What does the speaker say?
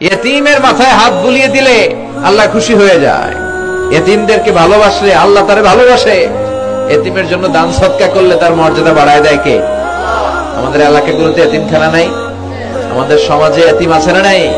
এতিমের মাথায় হাত বুলিয়ে দিলে আল্লাহ খুশি হয়ে যায়। এতিমদেরকে ভালোবাসলে আল্লাহ তারে ভালোবাসে। এতিমের জন্য দান সৎকা করলে তার মর্যাদা বাড়ায় দেয় কে? আমাদের এলাকাগুলোতে এতিমখানা নাই। আমাদের সমাজে এতিম আছে না নাই?